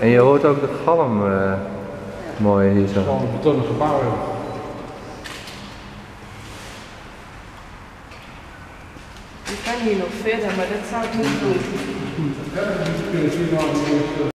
En je hoort ook de galm uh, mooi hier zo. Gewoon een betonnen gebouw hebben. Je kan hier nog verder, maar dat zou ik niet doen.